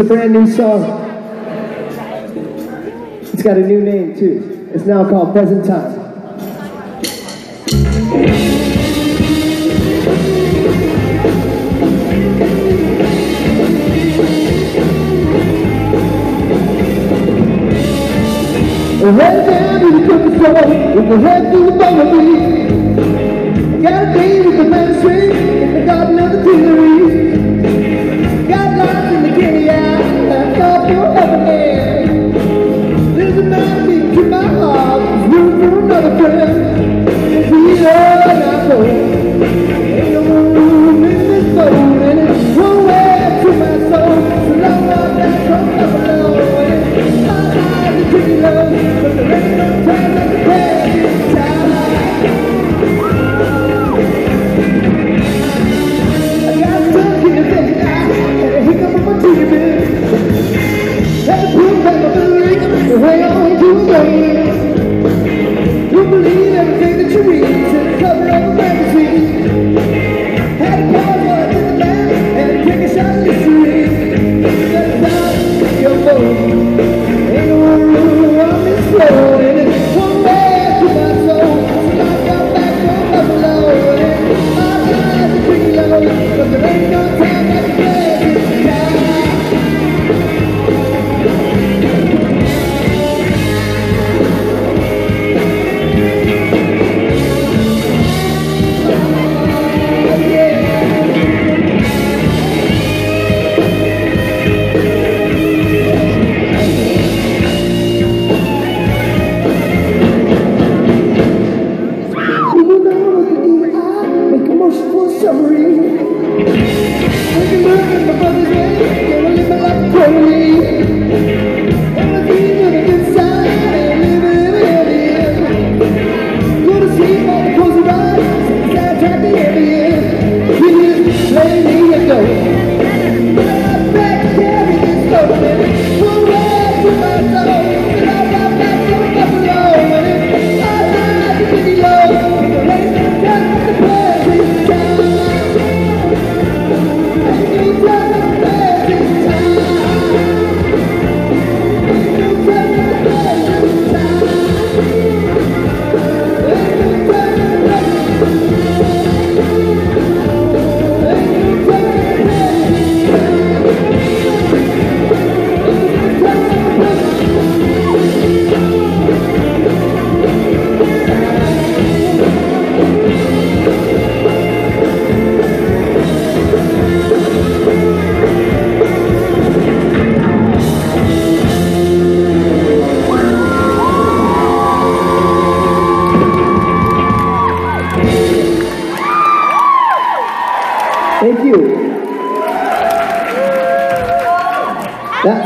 a brand new song. It's got a new name too. It's now called Present Time. Right down to the cookie store with the head to the bumblebee. Got a date with the man string in the garden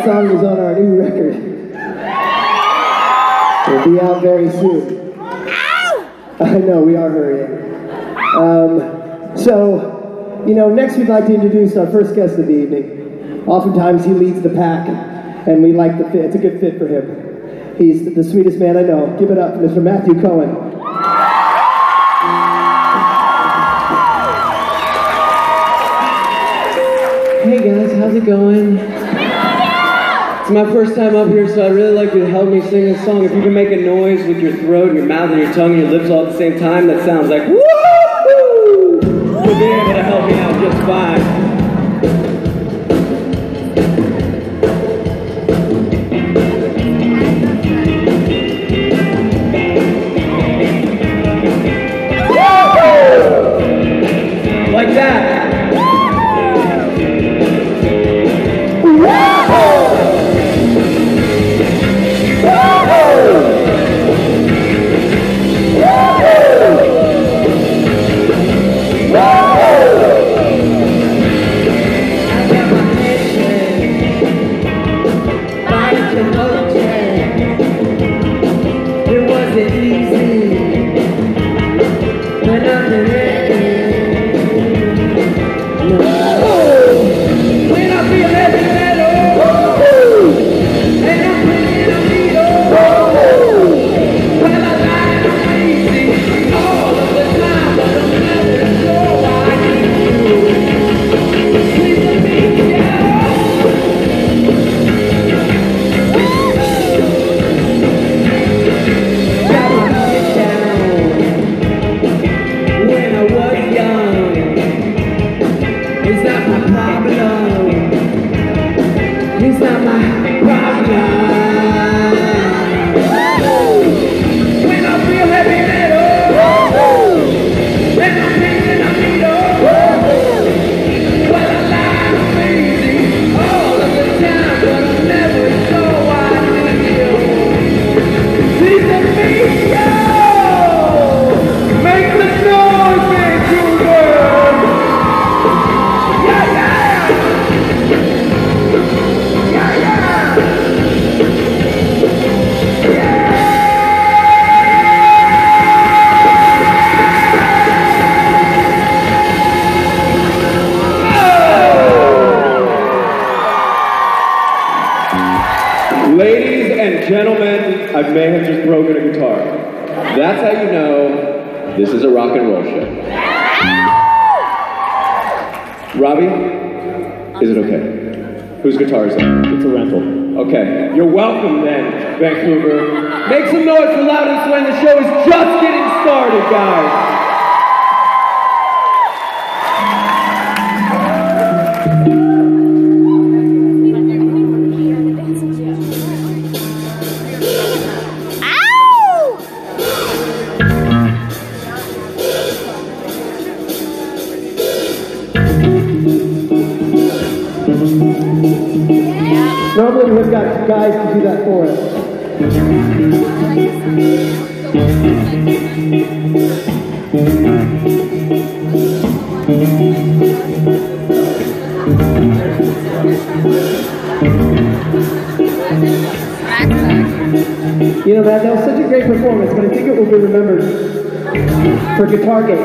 That song is on our new record. It'll be out very soon. I know, we are hurrying. Um, so, you know, next we'd like to introduce our first guest of the evening. Oftentimes he leads the pack, and we like the fit. It's a good fit for him. He's the sweetest man I know. Give it up Mr. Matthew Cohen. Hey guys, how's it going? It's my first time up here, so I'd really like you to help me sing this song. If you can make a noise with your throat and your mouth and your tongue and your lips all at the same time, that sounds like woo! You'll be able to help me out just fine. You know, that, that was such a great performance, but I think it will be remembered for Guitar Gate.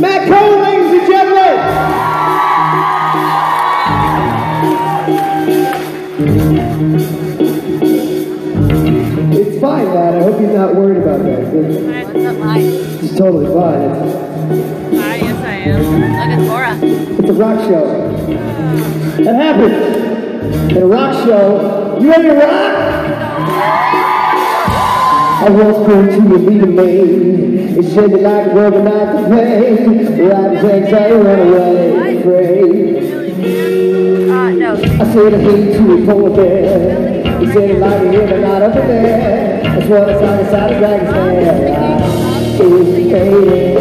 Matt Cohen, ladies and gentlemen! It's fine, Matt. I hope you're not worried about that. It's, It's not mine. it's totally fine. It's, Hi, yes I am. Look at Cora. it's a rock show. That happens. In a rock show, you ready to rock? I once prayed to you leading me. It shed me like a broken night to play. Right things I run away, pray. Uh, no. I said I hate to a polar bear. He said to hear but not over there. That's what I saw inside a dragon's head. It's fading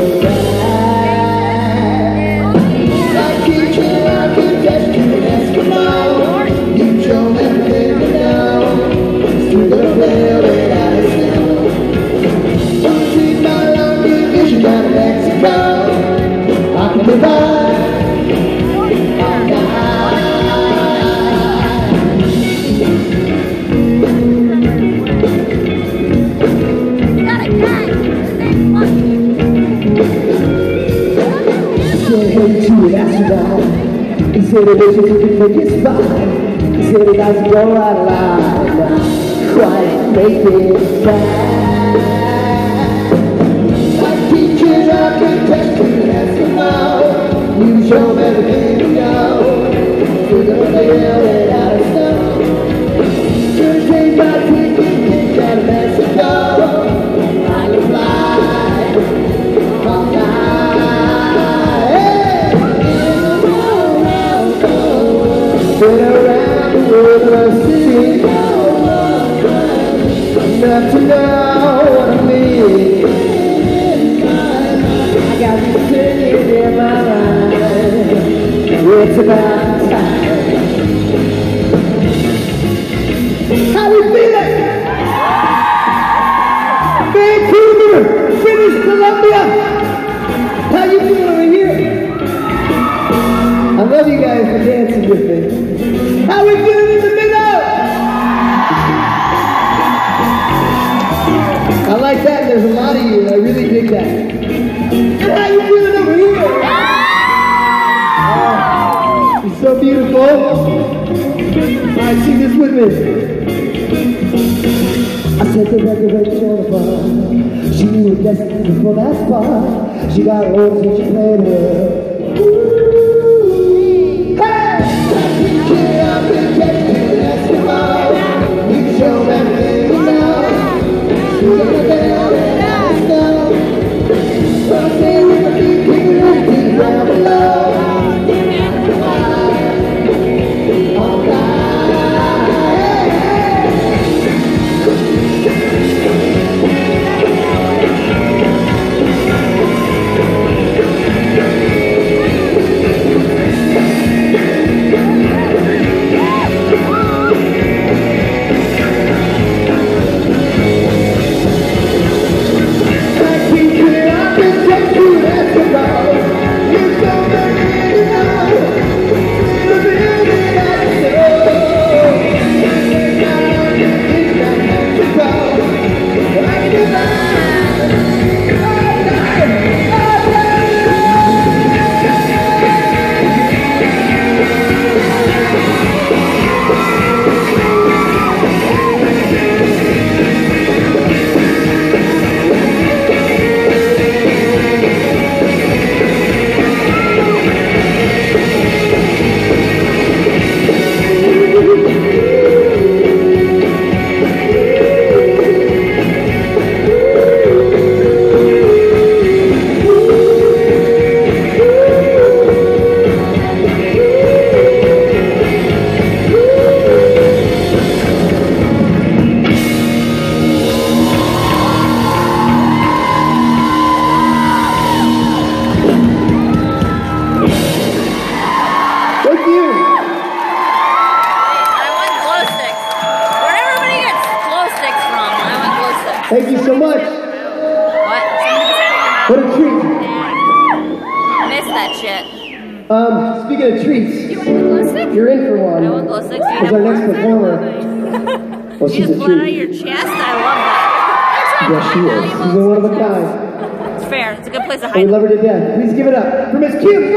live on. I'll die. Got a said, an astronaut. He said, he he it fine. He said, Quite make it back. How we feeling? Vancouver, British Columbia. How you feeling over here? I love you guys for dancing with me. How we feeling in the I like that. and There's a lot of you. I really dig that. And how you feeling over here? Oh, you're so beautiful. All right, sing this with me. I set the record the bar. She knew destined for that spot. She got old and she played her. camera. Well, she's a blood on your chest? I love that. Yes, she is. She's a one of a kind. It's fair. It's a good place to hide. We love her to death. Please give it up for Miss Cute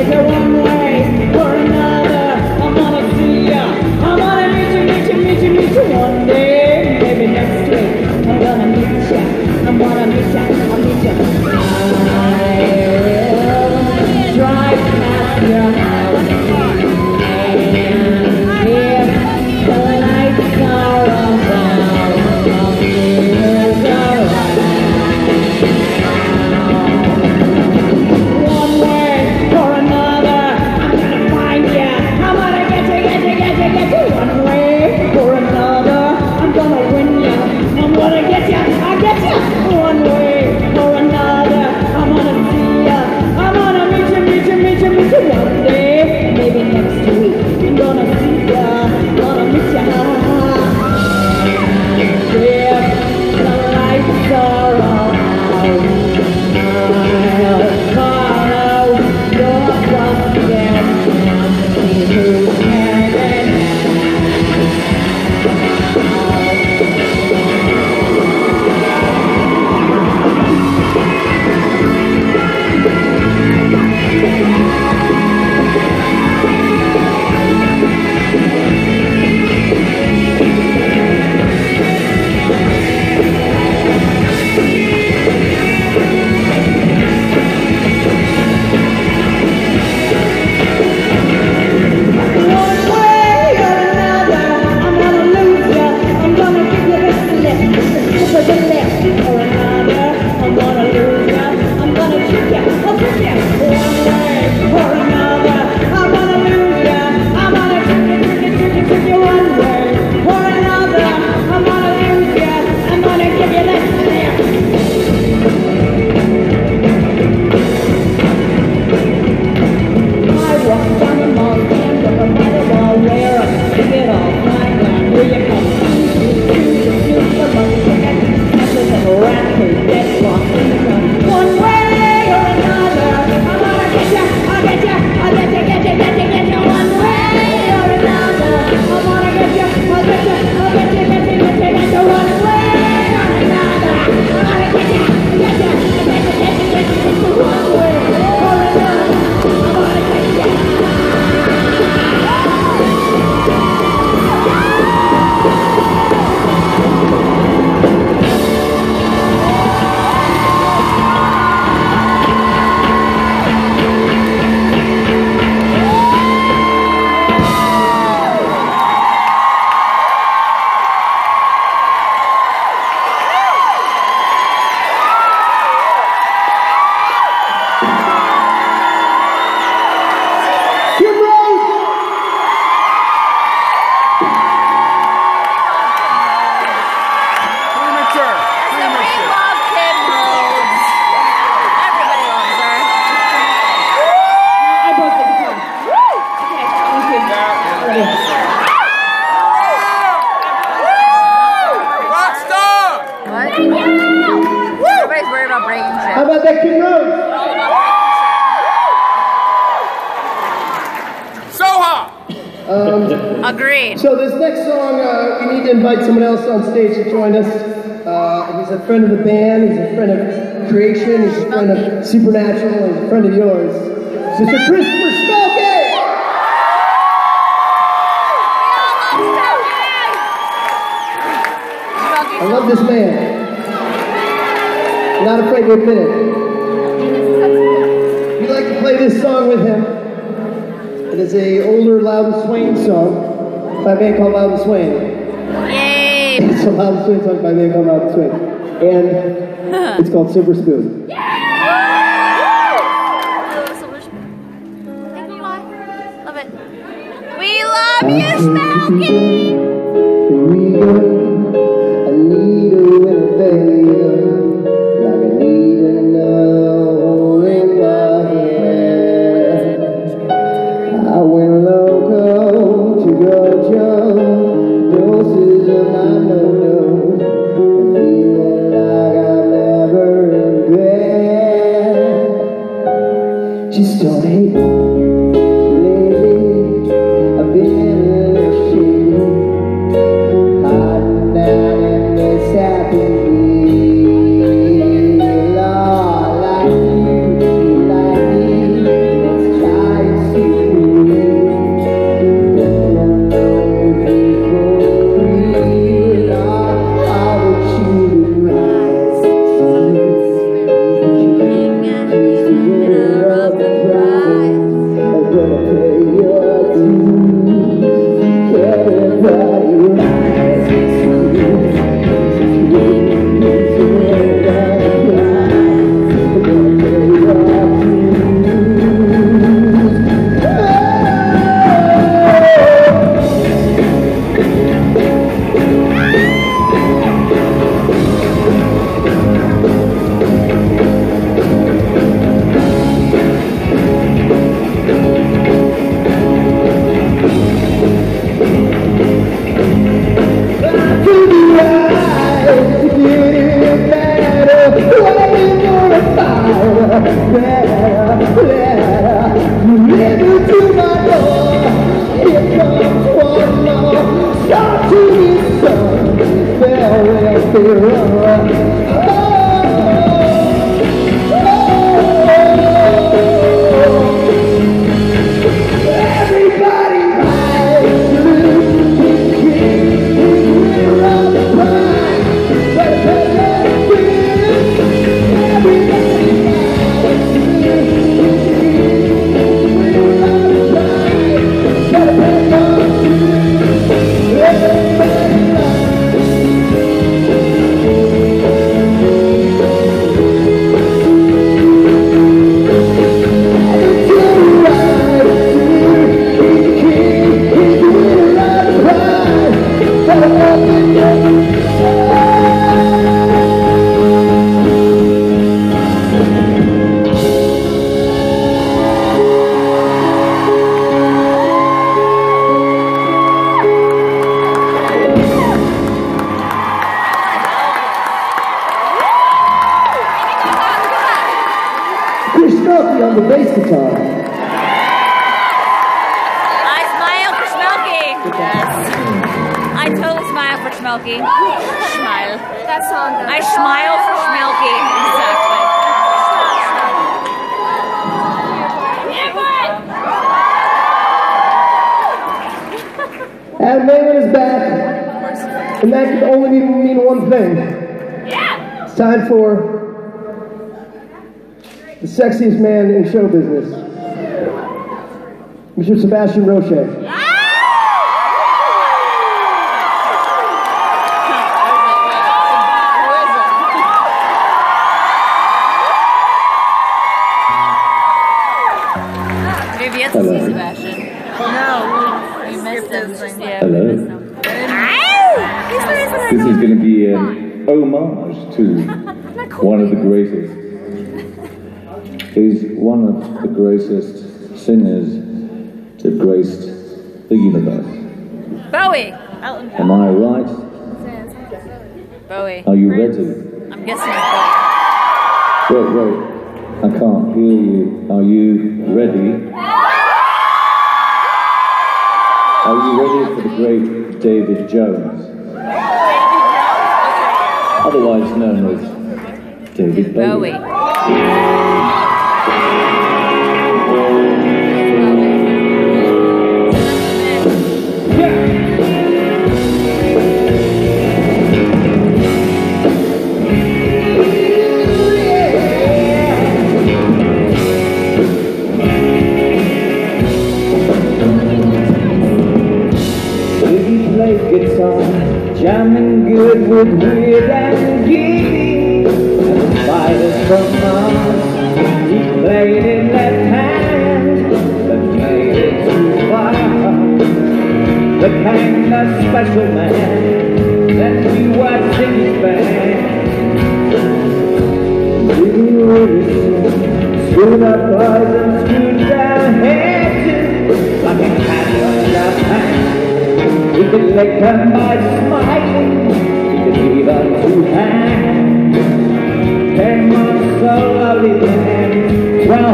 Esse é o homem. Of the band. He's a friend of creation. He's a friend of supernatural. And he's a friend of yours. Mr. Christopher Smoky. I love this man. I'm not afraid to admit it. We like to play this song with him. It is a older Louden Swain song by a band called Louden Swain. Yay! It's a Louden Swain song by a band called Louden Swain. And it's called Silver Spoon. Yeah! Love it. We love you, Smokey! It's time for the sexiest man in show business, Mr. Sebastian Roche. Maybe yet to see Sebastian. No, we missed him. Yeah, we Hello. missed him. Ow! He's the reason I This is going to be um, an homage one of the greatest. He's one of the greatest singers to have graced the universe. Bowie. Am I right? Bowie. Are you ready? I'm guessing it's Bowie. Wait, wait. I can't hear you. Are you ready? Are you ready for the great David Jones? Otherwise known as David Bowie. Bowie. He played guitar, jamming good with weird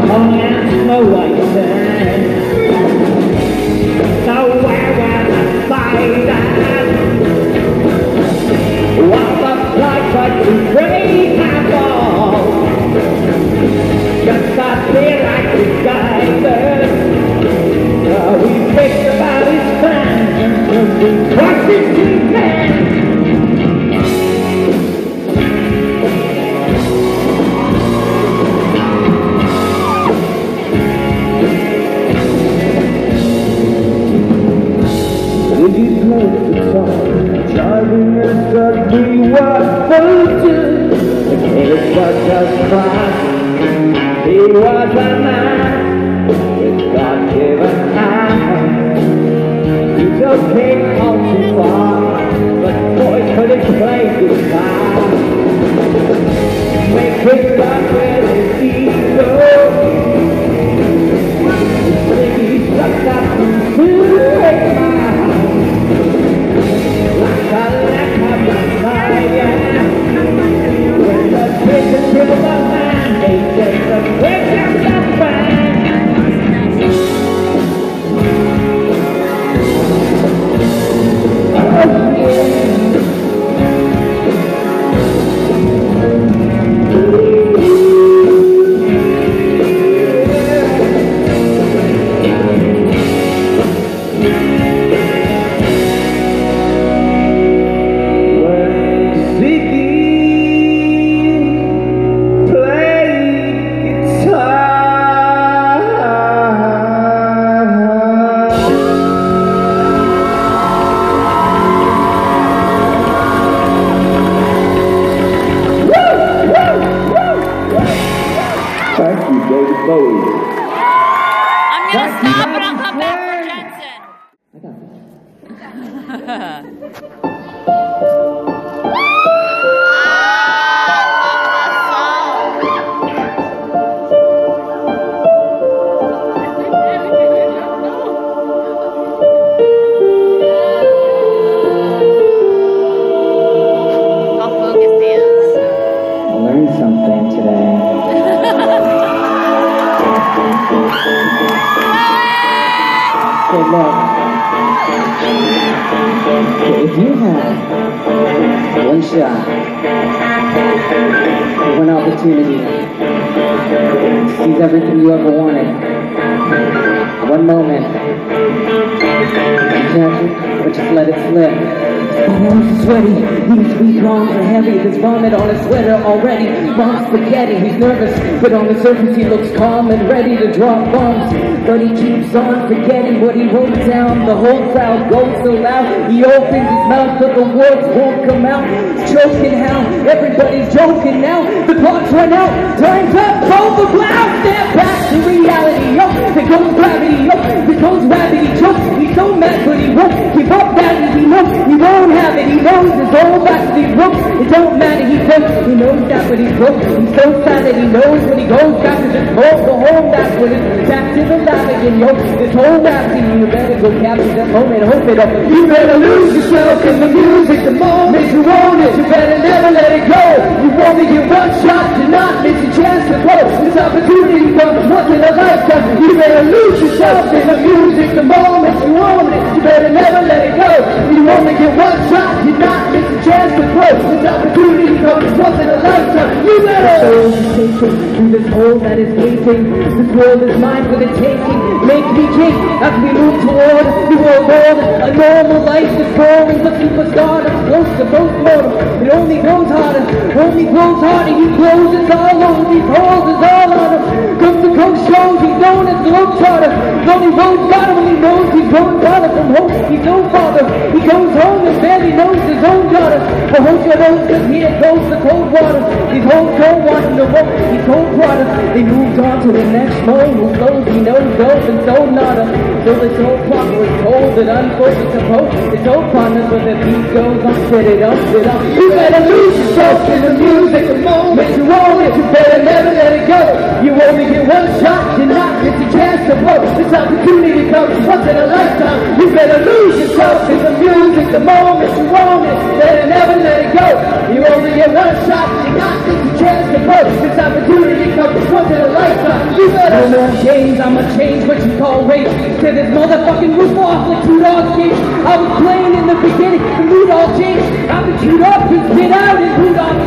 amor. Such us cry, he was a man with God-given eyes. He's okay, all too far, but boy, could he play guitar. Make it stop with his ego. He's sucked up kill the man, they take could surface he looks calm and ready to drop bombs. But he keeps on forgetting what he wrote down. The whole crowd goes so loud. He opens his mouth, but the words won't come out. Choking how everybody's joking now. The clock's run out, time's up, roll the ground, step back to reality. Yo, there goes gravity. Yo, there goes rabbit. He chokes, he's so mad, but he won't give up. That he knows he won't have it. He knows it's all back to ropes. It don't matter, he broke. He knows that, but he broke. He's so sad that he knows when he goes back to this home, the home that's when it's back to the lab again, yo. This whole rap scene, you better go capture that moment, hope it up. You better lose yourself in the music the moment you own it. You better never let it go. You only get one shot, do not miss a chance to grow. This opportunity comes once in a lifetime. You better lose yourself in the music the moment you own it. You better never let it go. You only get one shot, you not miss a chance to grow. This opportunity comes once in a lifetime. You better. Soul hole that is gaping. This world is mine for the taking. Make me king as we move toward the world. A normal life is boring, but superstar is close to both mortal. It only grows harder, only grows harder. He closes all over holes, is all on him. Comes to coast shows, he's known as the Globetrotter. His only road got him when he knows he's growing farther from home. He's no father. He goes home and barely knows his own daughter. But hold your nose, cause here goes the cold water. These hoes cold water, to walk, he's cold water. They moved on to the next mode, who flows, he knows goes and so nada. So this whole plot was told that unfortunately supposed it's so partners but the beat goes on, set it up, set up. You better lose yourself in the music the moment you own it. You better never let it go. You only get one shot, you're not a chance to blow. This opportunity comes once in a lifetime. You better lose yourself in the music the moment you own it. Better never let it go. You only get one shot, You got a chance to blow. This opportunity comes once in a lifetime. You better no more games, I'ma change what you call race. To this motherfucking roof off like two dogs gates. I was playing in the beginning, the mood all changed. I've been chewed up and spit out and boot off.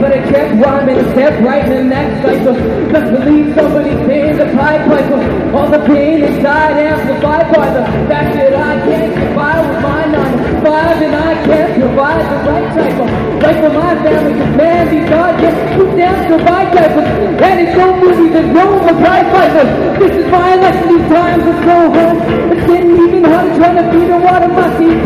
But I kept rhyming, kept writing the next cycle. Just believe somebody's paying the pipe piper. All the pain inside amplified by the fact that I can't survive with my nine to five and I can't provide the right type of life for my family. Cause man, these are just too damn survive diapers. And it's no movie, there's no pipe fighters. This is my life, these times are so hard. It's getting even harder trying to feed the water my team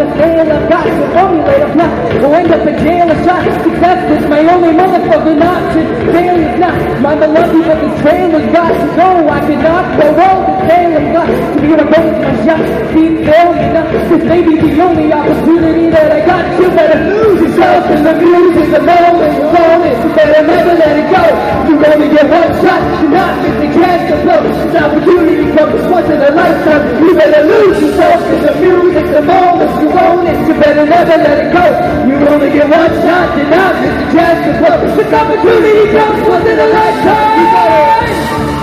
a snail. I've got to formulate a plan. Or end up in jail or shot. Success is my only motherfucking option. Failure's not my beloved, but this train was got to go. I cannot go wrong. This trail I'm got to be to go my shot. See, fail me now. This may be the only opportunity that I got. You better lose yourself in the music. The moment you own it, you better never let it go. You only get one shot. You not miss the chance to blow. This opportunity comes once in a lifetime. You better lose yourself in the music. The moment you own it, you better never let it go. You only get one shot. You not miss the chance to blow. This opportunity comes once in a lifetime.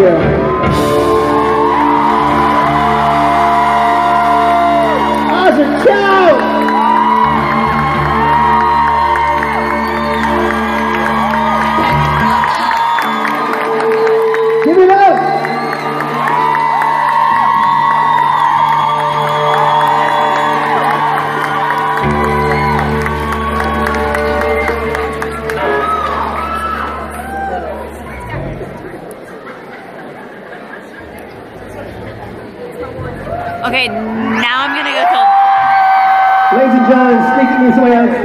You. Awesome show! Give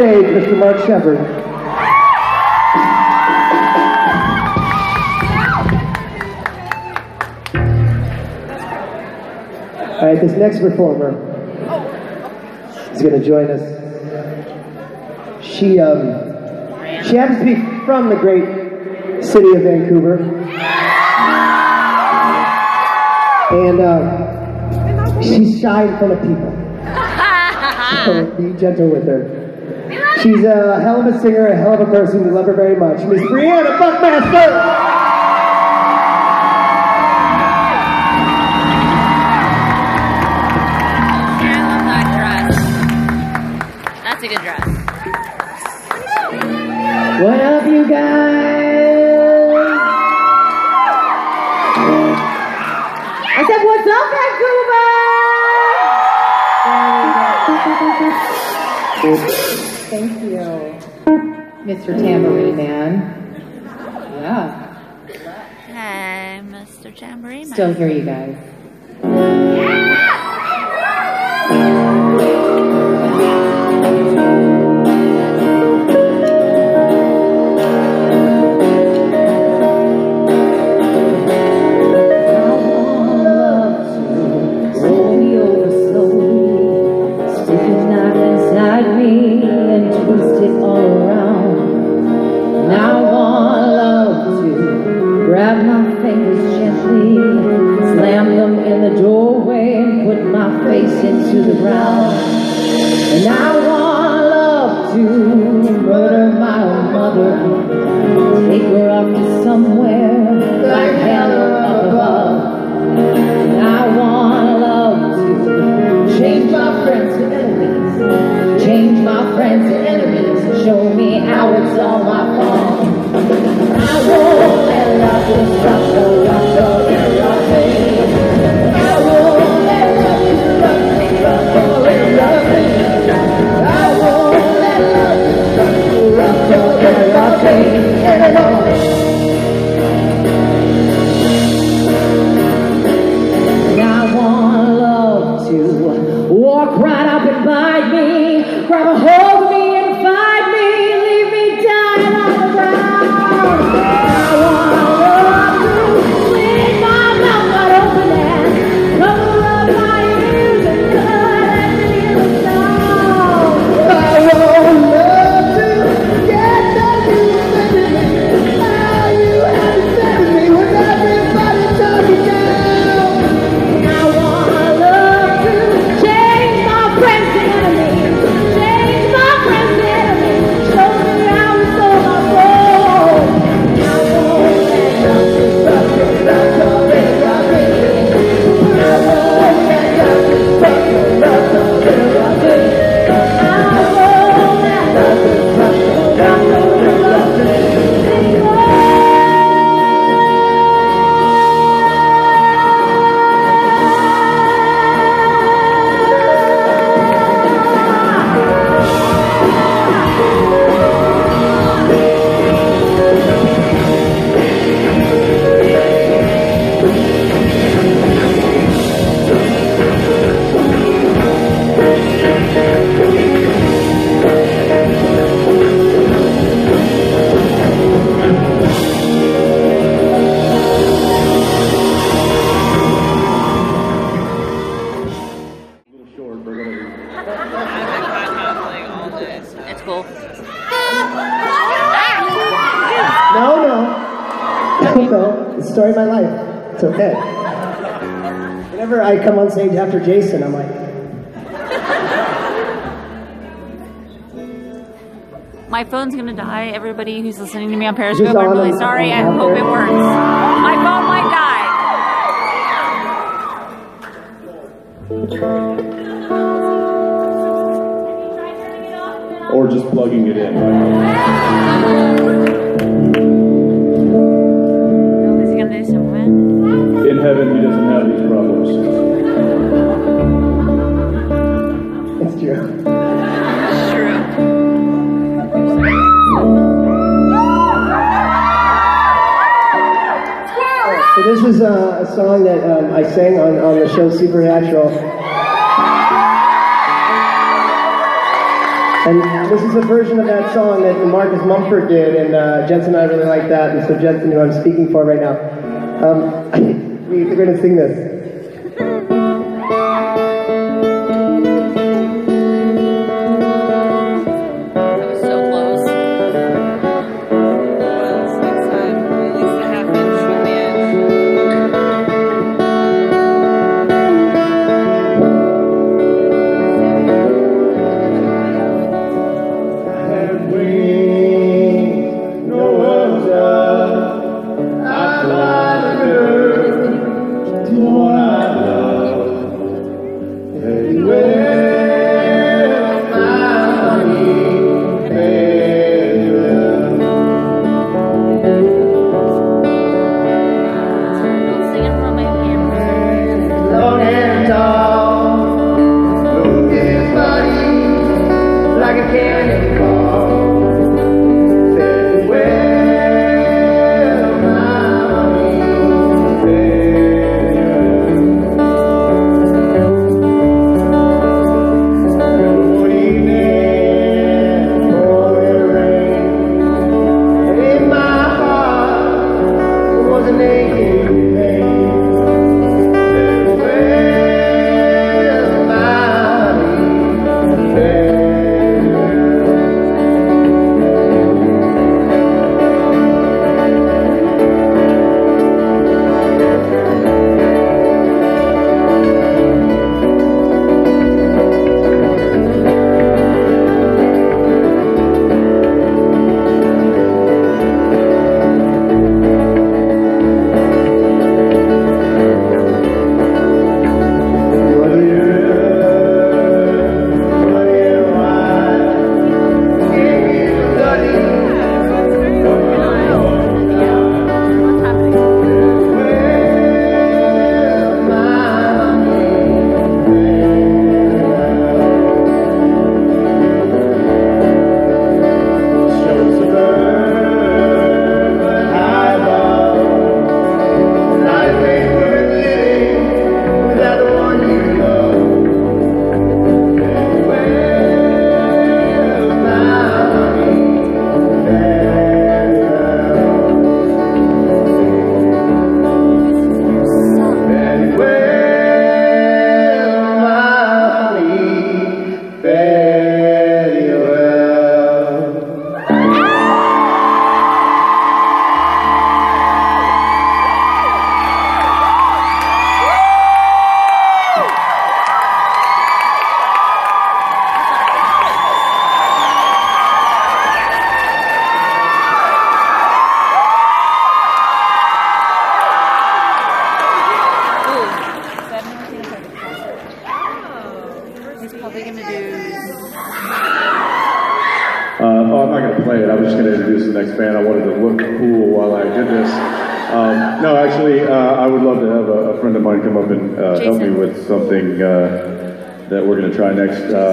stage, Mr. Mark Sheppard. All right, this next performer is going to join us. She um, she happens to be from the great city of Vancouver, and uh, she's shy in front of people. So be gentle with her. She's a hell of a singer, a hell of a person. We love her very much. Miss Briana Buckmaster. I love that dress. That's a good dress. What up, you guys? I said, what's up, Vancouver? Thank you, Mr. Tambourine Man. Yeah. Hi, Mr. Tambourine Man. Still hear you guys. Yeah! it's named after Jason. I'm like, my phone's gonna die. Everybody who's listening to me on Periscope, I'm really sorry. I hope there. it works. My phone might die. Or just plugging it in. Is he gonna do something? In heaven, he doesn't have these problems. you. So this is a, a song that um, I sang on, on the show Supernatural. And this is a version of that song that Marcus Mumford did, and uh, Jensen and I really like that, and so Jensen, who I'm speaking for right now, um, we're going to sing this.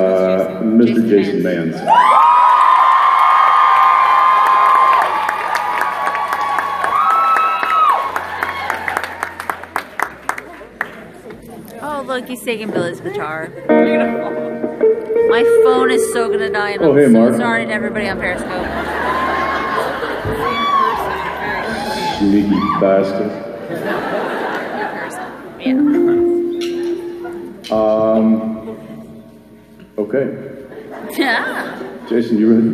Uh, Mr. Jason Manns. Oh, look, he's taking Billy's guitar. My phone is so gonna die, and Oh, I'm hey, so Mark. sorry to everybody on Periscope. Sneaky bastard. Okay. Yeah. Jason, you ready?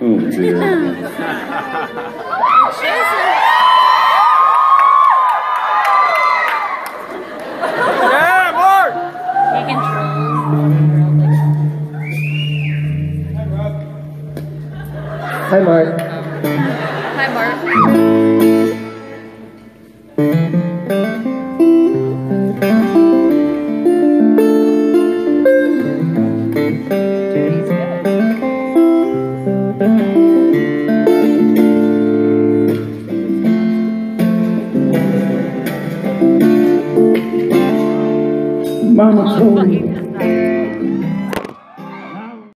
Oh, dear. Jason. Yeah, Mark! He controls. Hi, Mark. Hi,